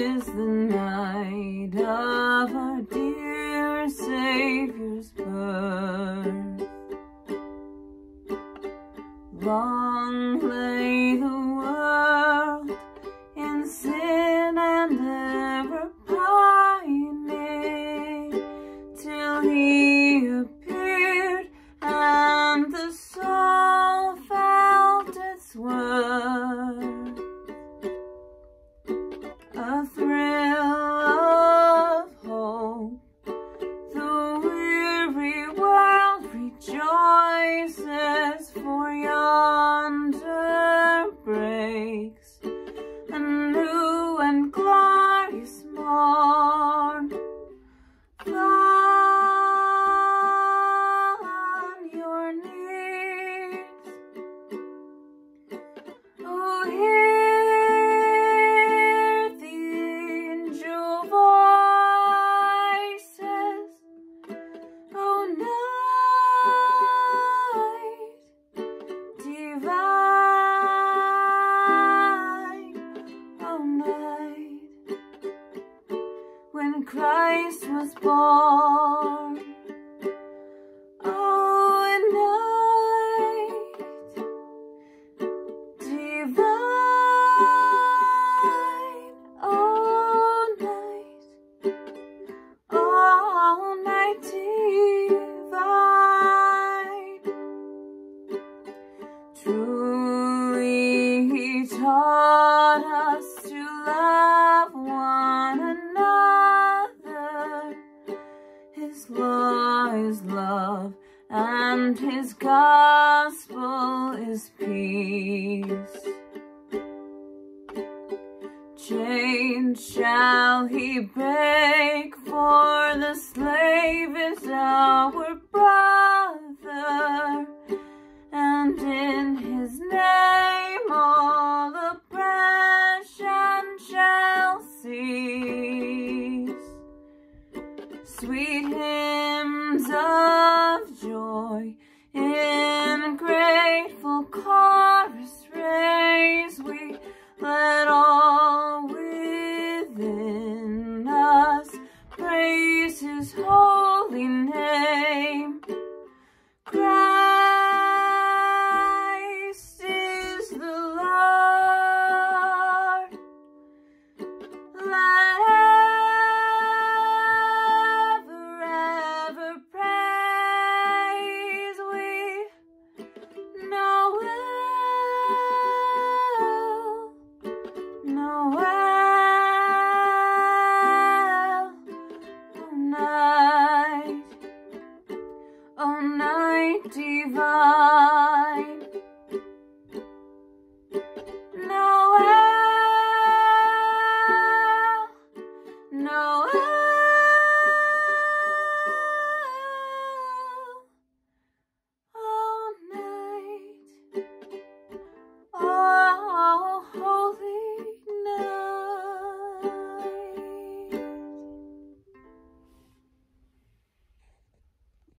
is the night of our dear Savior's birth. Long and new and glorious morn. Fall on your knees, oh hear the angel voices, oh now. Christ was His law is love, and His gospel is peace. Chains shall He break, for the slave Sweet hymns of joy in grateful chorus believer.